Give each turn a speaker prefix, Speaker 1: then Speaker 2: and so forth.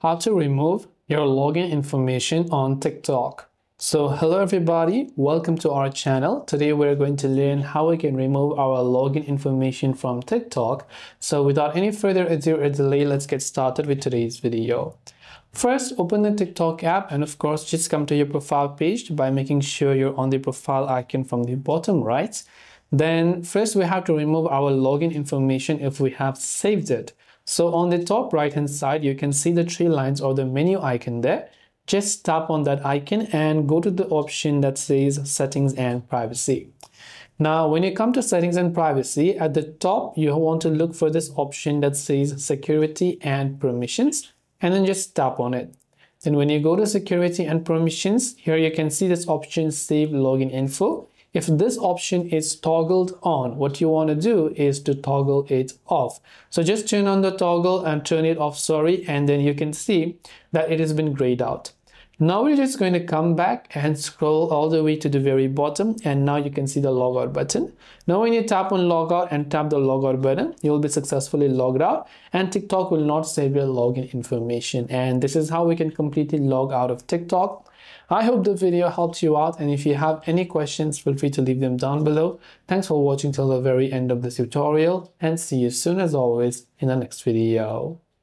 Speaker 1: how to remove your login information on TikTok. So hello everybody, welcome to our channel. Today we're going to learn how we can remove our login information from TikTok. So without any further ado or delay, let's get started with today's video. First, open the TikTok app and of course just come to your profile page by making sure you're on the profile icon from the bottom right. Then first we have to remove our login information if we have saved it. So on the top right hand side, you can see the three lines or the menu icon there. Just tap on that icon and go to the option that says settings and privacy. Now, when you come to settings and privacy, at the top, you want to look for this option that says security and permissions, and then just tap on it. Then when you go to security and permissions, here you can see this option save login info. If this option is toggled on, what you want to do is to toggle it off. So just turn on the toggle and turn it off, sorry, and then you can see that it has been grayed out. Now we're just going to come back and scroll all the way to the very bottom and now you can see the logout button. Now when you tap on logout and tap the logout button, you'll be successfully logged out and TikTok will not save your login information. And this is how we can completely log out of TikTok. I hope the video helped you out and if you have any questions, feel free to leave them down below. Thanks for watching till the very end of this tutorial and see you soon as always in the next video.